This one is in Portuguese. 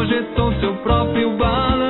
projetou é seu próprio balão.